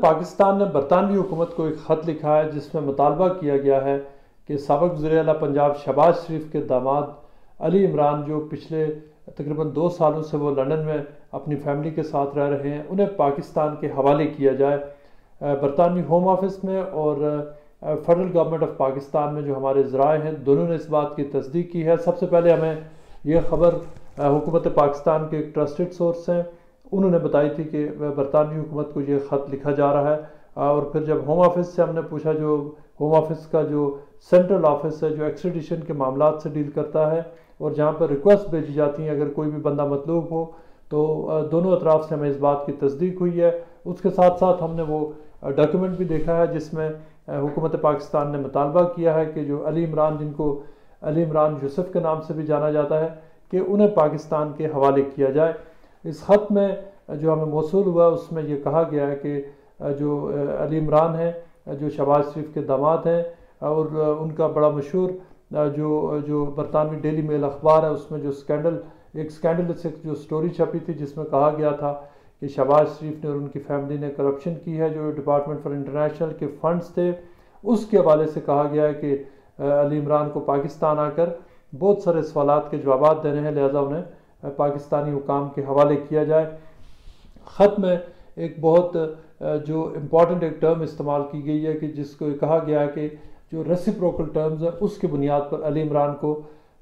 पाकिस्तान ने बरतानवी हुकूमत को एक ख़त लिखा है, जिसमें मुतालबा किया गया है कि सबक वज़ी अला पंजाब शहबाज शरीफ के दामाद अली इमरान, जो पिछले तकरीबन दो सालों से वो लंदन में अपनी फैमिली के साथ रह रहे हैं, उन्हें पाकिस्तान के हवाले किया जाए। बरतानवी होम ऑफ़िस में और फेडरल गवर्नमेंट ऑफ़ पाकिस्तान में जो हमारे ज़राए हैं, दोनों ने इस बात की तस्दीक की है। सबसे पहले हमें यह ख़बर हुकूमत पाकिस्तान के एक ट्रस्टेड सोर्स हैं उन्होंने बताई थी कि बरतानवी हुकूमत को ये ख़त लिखा जा रहा है। और फिर जब होम ऑफ़िस से हमने पूछा जो होम ऑफ़िस का जो सेंट्रल ऑफ़िस है, जो एक्सट्रेडिशन के मामला से डील करता है और जहाँ पर रिक्वेस्ट भेजी जाती हैं, अगर कोई भी बंदा मतलूब हो तो दोनों अतराफ से हमें इस बात की तस्दीक हुई है। उसके साथ साथ हमने वो डॉक्यूमेंट भी देखा है, जिसमें हुकूमत पाकिस्तान ने मुतालबा किया है कि जो अली इमरान, जिनको अली इमरान यूसुफ के नाम से भी जाना जाता है, कि उन्हें पाकिस्तान के हवाले किया जाए। इस ख़त में, जो हमें मौसू हुआ, उसमें ये कहा गया है कि, जो अली इमरान हैं, जो शबाज शरीफ के दामाद हैं, और उनका बड़ा मशहूर जो जो बरतानवी डेली मेल अखबार है, उसमें जो स्कैंडल, एक स्कैंडल, से जो स्टोरी छपी थी, जिसमें कहा गया था कि शहबाज शरीफ ने और उनकी फैमिली ने करप्शन की है, जो डिपार्टमेंट फॉर इंटरनेशनल के फंड्स थे, उसके हवाले से कहा गया है कि अली इमरान को पाकिस्तान आकर बहुत सारे सवाल के जवाब देने हैं, लिहाजा उन्हें पाकिस्तानी हुकाम के हवाले किया जाए। ख़त में एक बहुत जो इंपॉर्टेंट एक टर्म इस्तेमाल की गई है कि जिसको कहा गया है कि जो रेसिप्रोकल टर्म्स हैं, उसकी बुनियाद पर अली इमरान को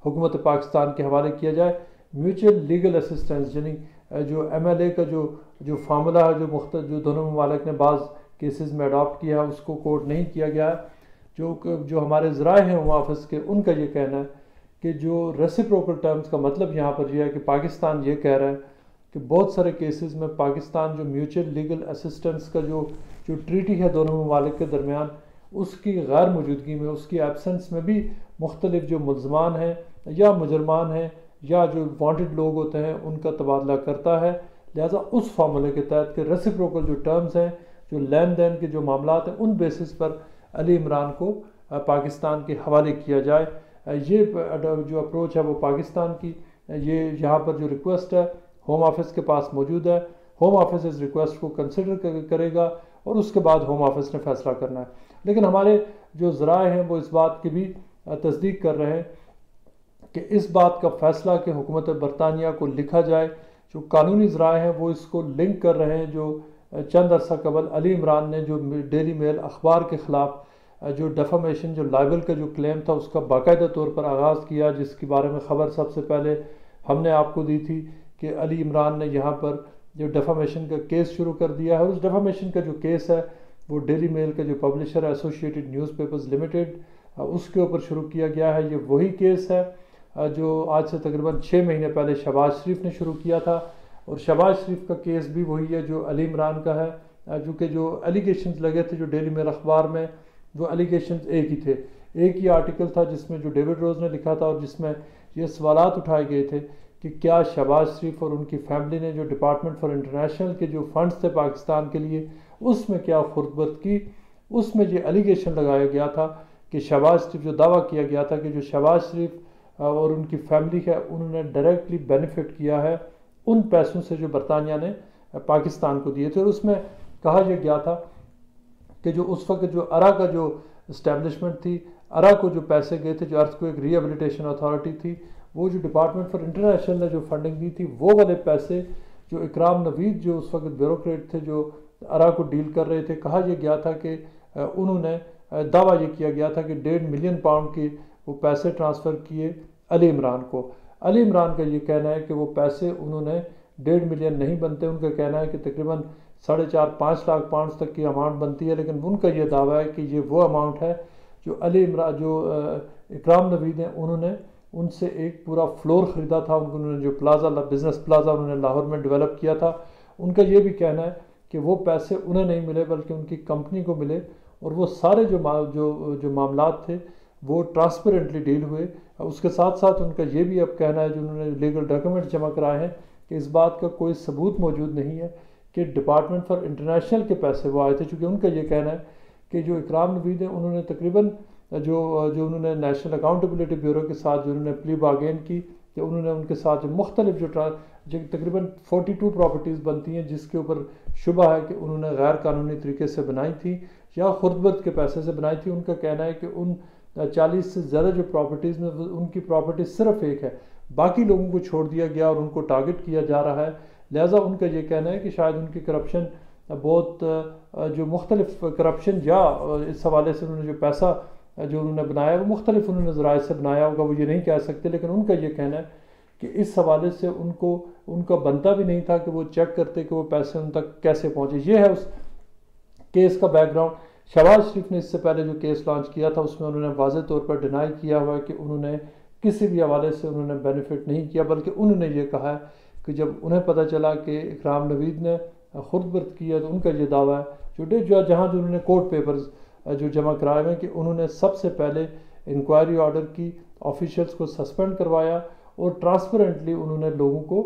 हुकूमत पाकिस्तान के हवाले किया जाए। म्यूचुअल लीगल असिस्टेंस यानी जो एम एल ए का जो जो फार्मूला है, जो मुख्त, जो दोनों ममालिक ने बाज़ केसेस में अडॉप्ट किया है, उसको कोर्ट नहीं किया गया। है जो जो हमारे ज़राए हैं ऑफ़िस के, उनका ये कहना है कि जो रेसिप्रोकल टर्म्स का मतलब यहाँ पर यह है कि पाकिस्तान ये कह रहा है कि बहुत सारे केसेस में पाकिस्तान जो म्यूचुअल लीगल असिस्टेंस का जो जो ट्रीटी है दोनों ममालिक के दरमियान, उसकी गैर मौजूदगी में, उसकी एबसेंस में भी मुख्तलिफ़ जो मुलजमान हैं या मुजरमान हैं या जो वांटेड लोग होते हैं, उनका तबादला करता है। लिहाजा उस फार्मूले के तहत के रेसिप्रोकल जो टर्म्स हैं, जो लेन देन के जो मामला हैं, उन बेसिस पर अली इमरान को पाकिस्तान के हवाले किया जाए। ये जो अप्रोच है वो पाकिस्तान की ये यहाँ पर जो रिक्वेस्ट है होम ऑफ़िस के पास मौजूद है। होम ऑफ़िस इस रिक्वेस्ट को कंसिडर करेगा और उसके बाद होम ऑफ़िस ने फैसला करना है। लेकिन हमारे जो ज़राए हैं वो इस बात की भी तस्दीक कर रहे हैं कि इस बात का फ़ैसला कि हुकूमत बरतानिया को लिखा जाए। जो कानूनी ज़राए हैं वो इसको लिंक कर रहे हैं, जो चंद अरसा कबल अली इमरान ने जो डेली मेल अखबार के ख़िलाफ़ जो डेफामेशन जो लाइबल का जो क्लेम था, उसका बाकायदा तौर पर आगाज़ किया, जिसके बारे में ख़बर सबसे पहले हमने आपको दी थी कि अली इमरान ने यहाँ पर जो डेफामेशन का केस शुरू कर दिया है। उस डेफामेशन का जो केस है, वो डेली मेल का जो पब्लिशर है एसोसिएटेड न्यूज़पेपर्स लिमिटेड उसके ऊपर शुरू किया गया है। ये वही केस है जो आज से तकरीबन छः महीने पहले शबाज शरीफ ने शुरू किया था। और शबाज शरीफ का केस भी वही है, जो अली इमरान का है। जो कि जो एलिगेशन लगे थे, जो डेली मेल अखबार में वो एलिगेशन एक ही थे। एक ही आर्टिकल था जिसमें जो डेविड रोज़ ने लिखा था और जिसमें ये सवाल उठाए गए थे कि क्या शहबाज शरीफ और उनकी फैमिली ने जो डिपार्टमेंट फॉर इंटरनेशनल के जो फंड्स थे पाकिस्तान के लिए, उसमें क्या खुरबत की? उसमें ये एलिगेशन लगाया गया था कि शहबाज शरीफ, जो दावा किया गया था कि जो शहबाज शरीफ और उनकी फैमिली है, उन्होंने डायरेक्टली बेनिफिट किया है उन पैसों से जो बरतानिया ने पाकिस्तान को दिए थे। और उसमें कहा यह गया था कि जो उस वक्त जो अरा का जो इस्टेब्लिशमेंट थी, अरा को जो पैसे गए थे, जो अर्थ को एक रिहेबिलिटेशन अथॉरिटी थी, वो जो डिपार्टमेंट फॉर इंटरनेशनल ने जो फंडिंग दी थी, वो वाले पैसे जो इकराम नवीद जो उस वक्त ब्यूरोक्रेट थे, जो अरा को डील कर रहे थे, कहा यह गया था कि उन्होंने दावा ये किया गया था कि डेढ़ मिलियन पाउंड के वो पैसे ट्रांसफ़र किए अली इमरान को। अली इमरान का ये कहना है कि वो पैसे उन्होंने डेढ़ मिलियन नहीं बनते, उनका कहना है कि तकरीबन साढ़े चार, पाँच लाख पाउंड तक की अमाउंट बनती है, लेकिन उनका ये दावा है कि ये वो अमाउंट है जो अली इमरान, जो इकराम नवीद हैं, उन्होंने उनसे एक पूरा फ्लोर ख़रीदा था, उनको उन्होंने जो प्लाजा, बिज़नेस प्लाजा उन्होंने लाहौर में डेवलप किया था। उनका ये भी कहना है कि वो पैसे उन्हें नहीं मिले, बल्कि उनकी कंपनी को मिले, और वो सारे जो जो जो मामला थे, वो ट्रांसपेरेंटली डील हुए। उसके साथ साथ उनका ये भी अब कहना है, जो उन्होंने लीगल डॉक्यूमेंट जमा कराए हैं, कि इस बात का कोई सबूत मौजूद नहीं है। कि डिपार्टमेंट फॉर इंटरनेशनल के पैसे वो आए थे, चूँकि उनका ये कहना है कि जो इकराम नवीद हैं, उन्होंने तकरीबन जो जो उन्होंने नेशनल अकाउंटेबिलिटी ब्यूरो के साथ जो उन्होंने प्ली बागेन की कि उन्होंने उनके साथ जो मुख्तलिफ़ जो जो तकरीबन 42 प्रॉपर्टीज़ बनती हैं, जिसके ऊपर शुबा है कि उन्होंने गैर कानूनी तरीके से बनाई थी या खुदबत के पैसे से बनाई थी। उनका कहना है कि उन, चालीस से ज़्यादा जो प्रॉपर्टीज़ में उनकी प्रॉपर्टी सिर्फ़ एक है। बाकी लोगों को छोड़ दिया गया और उनको टारगेट किया जा रहा है। लिहाजा उनका ये कहना है कि शायद उनकी करप्शन बहुत जो मुख्तलिफ़ करप्शन या इस हवाले से उन्होंने जो पैसा जो उन्होंने बनाया वो मुख्तलिफ़ उन्होंने ज़राए से बनाया होगा, वो ये नहीं कह सकते। लेकिन उनका ये कहना है कि इस हवाले से उनको, उनका बनता भी नहीं था कि वो चेक करते कि वो पैसे उन तक कैसे पहुँचे। ये है उस केस का बैकग्राउंड शहबाज शरीफ ने इससे पहले जो केस लॉन्च किया था, उसमें उन्होंने वाज तौर पर डिनाई किया हुआ है कि उन्होंने किसी भी हवाले से उन्होंने बेनिफिट नहीं किया, बल्कि उन्होंने ये कहा है कि जब उन्हें पता चला कि इकराम नवीद ने खुद बर्द किया तो उनका ये दावा है, जो जो जहाँ जो उन्होंने कोर्ट पेपर्स जो जमा कराए हुए कि उन्होंने सबसे पहले इंक्वायरी ऑर्डर की ऑफिशियल्स को सस्पेंड करवाया और ट्रांसपेरेंटली उन्होंने लोगों को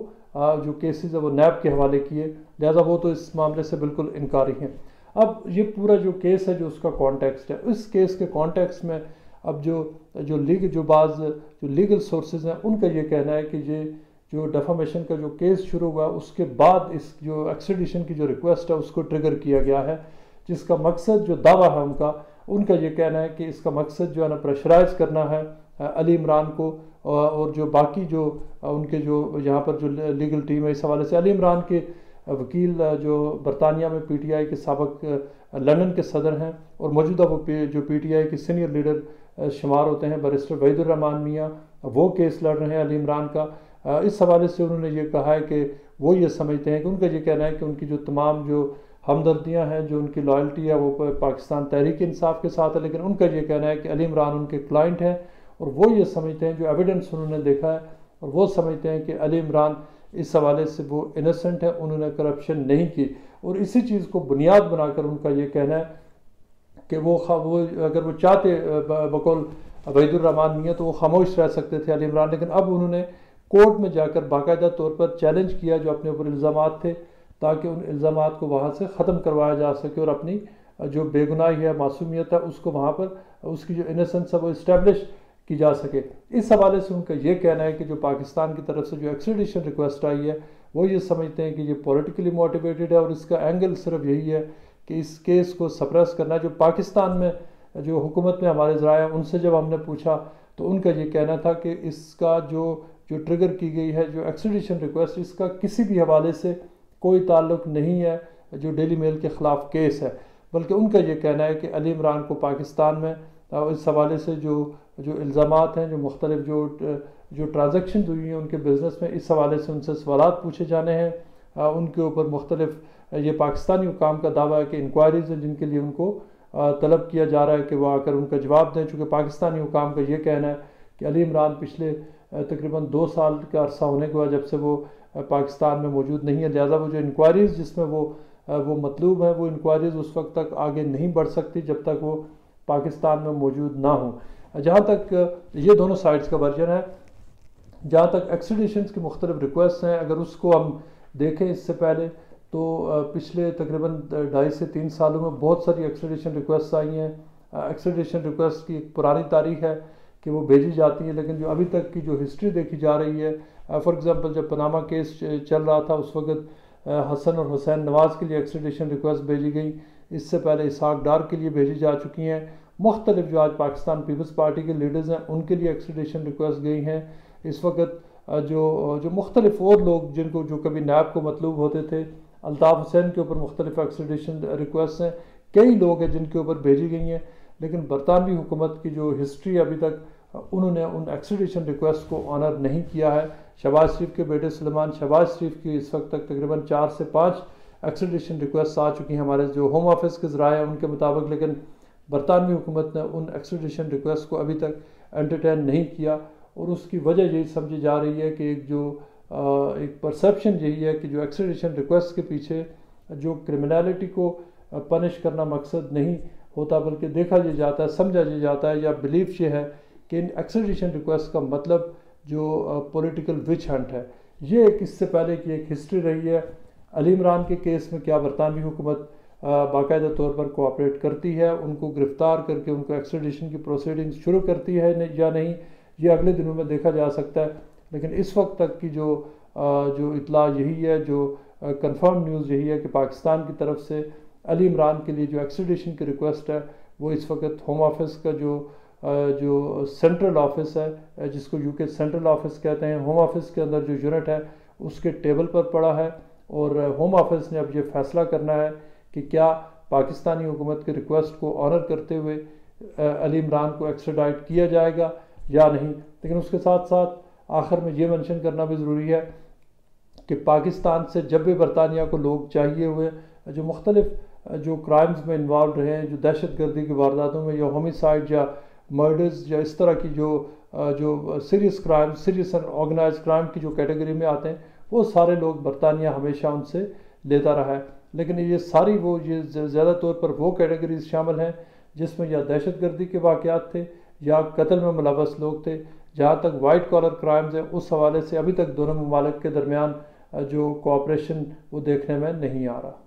जो केसेस है वो नैब के हवाले किए। लिहाजा वो तो इस मामले से बिल्कुल इनकारी हैं। अब ये पूरा जो केस है, जो उसका कॉन्टेक्स्ट है इस केस के कॉन्टेक्स्ट में अब जो जो लीग जो बाज़, जो लीगल सोर्सेज हैं, उनका ये कहना है कि ये जो डेफामेशन का जो केस शुरू हुआ, उसके बाद इस जो एक्सीडिशन की जो रिक्वेस्ट है, उसको ट्रिगर किया गया है, जिसका मकसद जो दावा है उनका उनका ये कहना है कि इसका मकसद जो है ना प्रेशराइज करना है अली इमरान को और जो बाकी जो उनके जो यहाँ पर जो लीगल टीम है, इस हवाले से अली इमरान के वकील जो बरतानिया में पीटीआई के सबक लंदन के सदर हैं, और मौजूदा वो जो पीटीआई के सीनियर लीडर शुमार होते हैं बरिस्टर वहीदुररहमान मियाँ, वो केस लड़ रहे हैं अली इमरान का। इस हवाले से उन्होंने ये कहा है कि वो ये समझते हैं कि उनका ये कहना है कि उनकी जो तमाम जो हमदर्दियाँ हैं, जो उनकी लॉयल्टी है, वो पाकिस्तान तहरीक इंसाफ के साथ है, लेकिन उनका ये कहना है कि अली इमरान उनके क्लाइंट हैं और वो ये समझते हैं, जो एविडेंस उन्होंने देखा है, और वो समझते हैं कि अली इमरान इस हवाले से वो इनोसेंट है, उन्होंने करप्शन नहीं की। और इसी चीज़ को बुनियाद बनाकर उनका ये कहना है कि वो वो अगर वो चाहते बकौल अबैदुलरहमान मियाँ तो वो खामोश रह सकते थे अली इमरान, लेकिन अब उन्होंने कोर्ट में जाकर बाकायदा तौर पर चैलेंज किया जो अपने ऊपर इल्ज़ाम थे, ताकि उन इल्ज़ाम को वहाँ से ख़त्म करवाया जा सके और अपनी जो बेगुनाही है, मासूमियत है, उसको वहाँ पर, उसकी जो इनोसेंस है, वो इस्टेब्लिश की जा सके। इस हवाले से उनका ये कहना है कि जो पाकिस्तान की तरफ़ से जो एक्सट्रेडिशन रिक्वेस्ट आई है, वो ये समझते हैं कि ये पॉलिटिकली मोटिवेटेड है और इसका एंगल सिर्फ़ यही है कि इस केस को सप्रेस करना, जो पाकिस्तान में, जो हुकूमत में हमारे ज़राए उनसे जब हमने पूछा तो उनका ये कहना था कि इसका जो जो ट्रिगर की गई है, जो एक्सट्रेडिशन रिक्वेस्ट इसका किसी भी हवाले से कोई ताल्लुक नहीं है, जो डेली मेल के ख़िलाफ़ केस है। बल्कि उनका ये कहना है कि अली इमरान को पाकिस्तान में इस हवाले से जो जो इल्ज़ाम हैं, जो मुख्तलिफ़ जो जो ट्रांजेक्शन हुई हैं उनके बिज़नेस में, इस हवाले से उनसे सवाल पूछे जाने हैं। उनके ऊपर मुख्तलिफ़ ये पाकिस्तानी हुकाम का दावा है कि इंक्वायरीज़ हैं जिनके लिए उनको तलब किया जा रहा है कि वह आकर उनका जवाब दें। चूँकि पाकिस्तानी हुकाम का ये कहना है कि अली इमरान पिछले तकरीबन दो साल का अरसा होने के बाद जब से वो पाकिस्तान में मौजूद नहीं है, लिहाजा वो जो इंक्वायरीज़ जिसमें वो वो मतलूब है, वो इंक्वायरीज़ उस वक्त तक आगे नहीं बढ़ सकती जब तक वो पाकिस्तान में मौजूद ना हो। जहाँ तक ये दोनों साइड्स का वर्जन है, जहाँ तक एक्सीडिशन की मुख्तलिफ़ रिक्वेस्ट हैं, अगर उसको हम देखें इससे पहले तो पिछले तकरीबन ढाई से तीन सालों में बहुत सारी एक्सीडिशन रिक्वेस्ट आई हैं। एक्सीडिशन रिक्वेस्ट की एक पुरानी तारीख है कि वो भेजी जाती हैं, लेकिन जो अभी तक की जो हिस्ट्री देखी जा रही है फॉर एग्ज़ाम्पल जब पनामा केस चल रहा था, उस वक्त हसन और हुसैन नवाज़ के लिए एक्सीडिशन रिक्वेस्ट भेजी गई। इससे पहले इसहाक डार के लिए भेजी जा चुकी हैं। मुख्तलिफ़ जो आज पाकिस्तान पीपल्स पार्टी के लीडर्स हैं, उनके लिए एक्सीडिशन रिक्वेस्ट गई हैं। इस वक्त जो जो मुख्तलिफ़ और लोग जिनको, जो कभी नैब को मतलूब होते थे, अल्ताफ़ हुसैन के ऊपर मुख्तलिफ़ एक्सीडिशन रिक्वेस्ट हैं। कई लोग हैं जिनके ऊपर भेजी गई हैं। लेकिन बरतानवी हुकूमत की जो हिस्ट्री अभी तक, उन्होंने उन एक्सीडिशन रिक्वेस्ट को ऑनर नहीं किया है। शहबाज शरीफ के बेटे सलमान शहबाज शरीफ की इस वक्त तक तकरीबन चार से पाँच एक्सीडिशन रिक्वेस्ट आ चुकी हैं हमारे जो होम ऑफ़िस के ज़रा हैं उनके मुताबिक, लेकिन बरतानवी हुकूमत ने उन एक्सीडिशन रिक्वेस्ट को अभी तक एंटरटेन नहीं किया। और उसकी वजह यही समझी जा रही है कि एक जो एक परसेप्शन यही है कि जो एक्सीडिशन रिक्वेस्ट के पीछे जो क्रिमिनलिटी को पनिश करना मकसद नहीं होता बल्कि देखा ये जाता है, समझा ये जाता है या बिलीफ ये है कि इन एक्सीडिशन रिक्वेस्ट का मतलब जो पॉलिटिकल विच हंट है। ये एक इससे पहले की एक हिस्ट्री रही है। अली इमरान के केस में क्या बरतानवी हुकूमत बाकायदा तौर पर कोऑपरेट करती है, उनको गिरफ़्तार करके उनको एक्सट्रेडिशन की प्रोसीडिंग शुरू करती है या नहीं, ये अगले दिनों में देखा जा सकता है। लेकिन इस वक्त तक की जो जो इतला यही है, जो कंफर्म न्यूज़ यही है कि पाकिस्तान की तरफ़ से अली इमरान के लिए जो एक्सट्रेडिशन की रिक्वेस्ट है, वो इस वक्त होम ऑफ़िस का जो जो सेंट्रल ऑफ़िस है जिसको यूके सेंट्रल ऑफ़िस कहते हैं होम ऑफ़िस के अंदर जो यूनिट है, उसके टेबल पर पड़ा है और होम ऑफ़िस ने अब ये फैसला करना है कि क्या पाकिस्तानी हुकूमत की रिक्वेस्ट को ऑनर करते हुए अली इमरान को एक्स्ट्राडाइट किया जाएगा या नहीं। लेकिन उसके साथ साथ आखिर में ये मेंशन करना भी ज़रूरी है कि पाकिस्तान से जब भी बरतानिया को लोग चाहिए हुए जो मुख्तलिफ़ जो क्राइम्स में इन्वॉल्व रहे हैं, जो दहशत गर्दी की वारदातों में, या होमिसाइड या मर्डर्स या इस तरह की जो जो serious crime serious and organise crime की जो कैटेगरी में आते हैं, वो सारे लोग बरतानिया हमेशा उनसे लेता रहा है। लेकिन ये सारी वो, ये ज़्यादा तौर पर वो कैटेगरीज शामिल हैं, जिसमें या दहशत गर्दी के वाक़ात थे, या कत्ल में मुलवस लोग थे। जहाँ तक वाइट कॉलर क्राइम्स हैं, उस हवाले से अभी तक दोनों ममालिक के दरमियान जो कोऑपरेशन वो देखने में नहीं आ रहा।